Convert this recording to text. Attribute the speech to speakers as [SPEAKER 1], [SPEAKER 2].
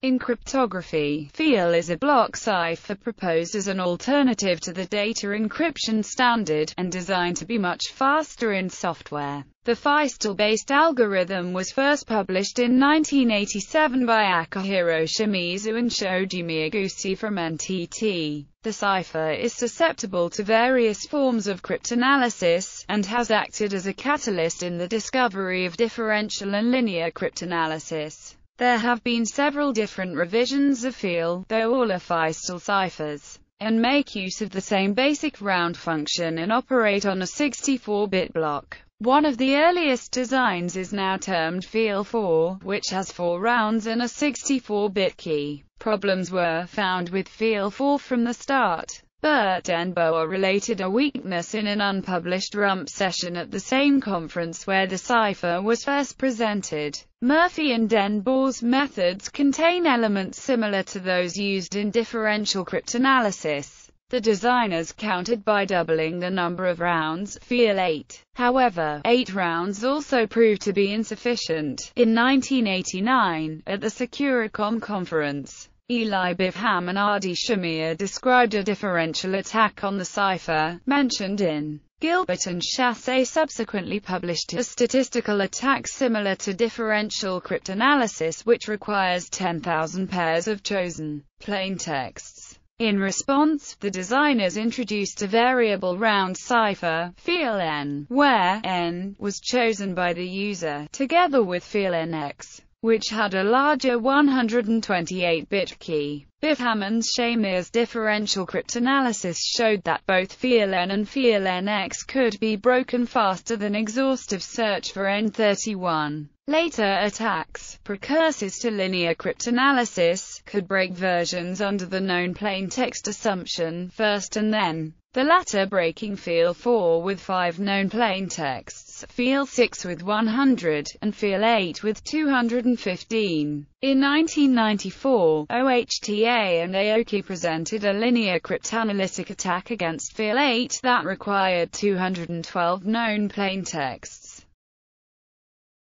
[SPEAKER 1] In cryptography, FEAL is a block cipher proposed as an alternative to the data encryption standard, and designed to be much faster in software. The Feistel-based algorithm was first published in 1987 by Akihiro Shimizu and Shoji Miyaguchi from NTT. The cipher is susceptible to various forms of cryptanalysis, and has acted as a catalyst in the discovery of differential and linear cryptanalysis. There have been several different revisions of FEAL, though all are Feistel ciphers, and make use of the same basic round function and operate on a 64-bit block. One of the earliest designs is now termed FEAL4, which has four rounds and a 64-bit key. Problems were found with FEAL4 from the start. Bert den Boer related a weakness in an unpublished rump session at the same conference where the cipher was first presented. Murphy and den Boer's methods contain elements similar to those used in differential cryptanalysis. The designers counted by doubling the number of rounds, FEAL 8. However, eight rounds also proved to be insufficient. In 1989, at the Securicom conference, Eli Biham and Adi Shamir described a differential attack on the cipher, mentioned in Gilbert and Chassé subsequently published a statistical attack similar to differential cryptanalysis which requires 10,000 pairs of chosen plaintexts. In response, the designers introduced a variable round cipher, FEAL-N, where n was chosen by the user, together with FEAL-NX which had a larger 128-bit key. Biham and Shamir's differential cryptanalysis showed that both FEAL-N and FEAL-NX could be broken faster than exhaustive search for N31. Later attacks, precursors to linear cryptanalysis, could break versions under the known plaintext assumption first and then, the latter breaking FEAL4 with five known plaintexts. FEAL 6 with 100, and FEAL 8 with 215. In 1994, OHTA and Aoki presented a linear cryptanalytic attack against FEAL 8 that required 212 known plaintexts.